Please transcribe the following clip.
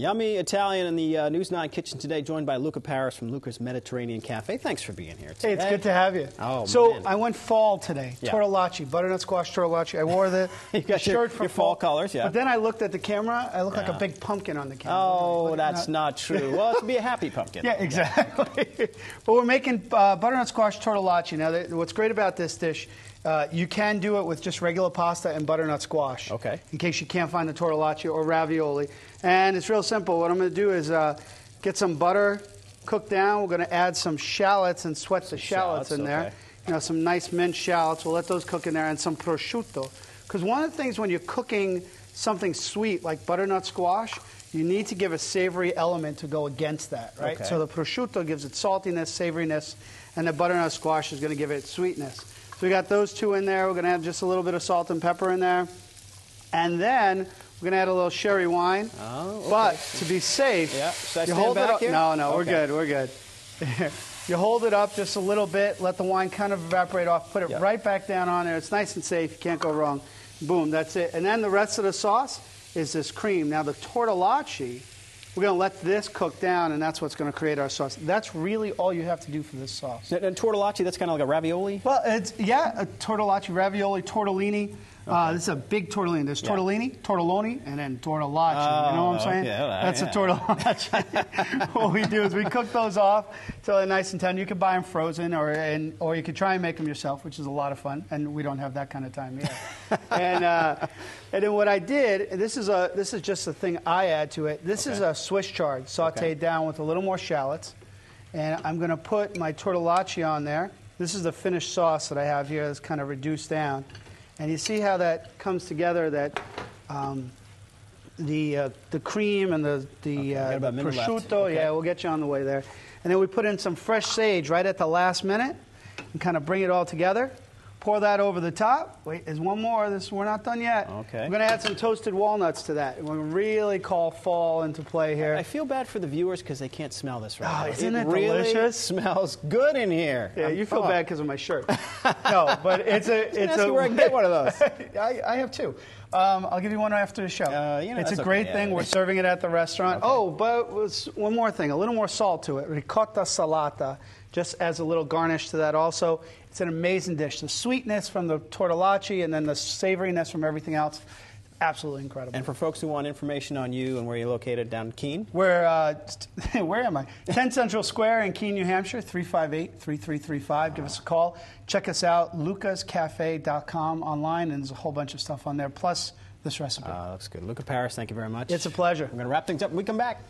Yummy Italian in the uh, News 9 kitchen today, joined by Luca Paris from Luca's Mediterranean Cafe. Thanks for being here today. Hey, it's good to have you. Oh, so man. I went fall today. Yeah. Tortellacci, butternut squash tortellacci. I wore the, You the got your- shirt for your fall colors, yeah. But then I looked at the camera. I look like a big pumpkin on the camera. Oh, at that's that. not true. Well, it should be a happy pumpkin. Yeah, exactly. but we're making uh, butternut squash tortellacci. Now, the, what's great about this dish, uh, you can do it with just regular pasta and butternut squash. Okay. In case you can't find the tortellacci or ravioli. And it's real simple. What I'm going to do is uh, get some butter cooked down. We're going to add some shallots and sweat the shallots, shallots, in there. okay. You know, some nice minced shallots. We'll let those cook in there and some prosciutto. Because one of the things when you're cooking something sweet like butternut squash, you need to give a savory element to go against that, right? Okay. So the prosciutto gives it saltiness, savoriness, and the butternut squash is going to give it sweetness. So we got those two in there. We're going to have just a little bit of salt and pepper in there. And then we're going to add a little sherry wine. Oh, okay. But to be safe, Yeah. Should I you stand hold back it up. here? No, no, we're good. We're good. you hold it up just a little bit, let the wine kind of evaporate off, put it Yeah. right back down on there. It's nice and safe. You can't go wrong. Boom, that's it. And then the rest of the sauce is this cream. Now, the tortellacci, we're going to let this cook down, and that's what's going to create our sauce. That's really all you have to do for this sauce. And, and tortellacci, that's kind of like a ravioli? Well, it's yeah, a tortellacci, ravioli, tortellini. Uh, this is a big tortellini. There's Yeah. tortellini, tortelloni, and then tortellacci. you know what I'm Oh, saying? okay, right, That's yeah. a tortellacci. what we do is we cook those off till they're nice and tender. You can buy them frozen, or and, or you could try and make them yourself, which is a lot of fun. And we don't have that kind of time yet. and uh, and then what I did, this is a this is just a thing I add to it. This is a Swiss chard sautéed Okay. down with a little more shallots. And I'm going to put my tortellacci on there. This is the finished sauce that I have here that's kind of reduced down. And you see how that comes together, that um, the, uh, the cream and the, the, Okay, uh, the prosciutto. Okay. Yeah, we'll get you on the way there. And then we put in some fresh sage right at the last minute and kind of bring it all together. Pour that over the top. Wait, there's one more. This We're not done yet. Okay. We're going to add some toasted walnuts to that. We're going to really call fall into play here. I feel bad for the viewers because they can't smell this right Ah, now. isn't it it really delicious? smells good in here. Yeah, I'm- you feel oh. bad because of my shirt. no, but it's a it's a where I can get one of those. I, I have two. Um, I'll give you one after the show. Uh, you know, it's a great okay, thing. yeah. We're serving it at the restaurant. Oh, but one more thing, a little more salt to it. Ricotta salata, just as a little garnish to that. Also, it's an amazing dish. The sweetness from the tortellacci and then the savoriness from everything else, absolutely incredible. And for folks who want information on you and where you're located down Keene, Where, uh, where am I? 10 Central Square in Keene, New Hampshire, 358 3335. Give us a call. Check us out, lucascafe.com online, and there's a whole bunch of stuff on there, plus this recipe. uh, looks good. Luca Paris, thank you very much. It's a pleasure. I'm going to wrap things up when we come back.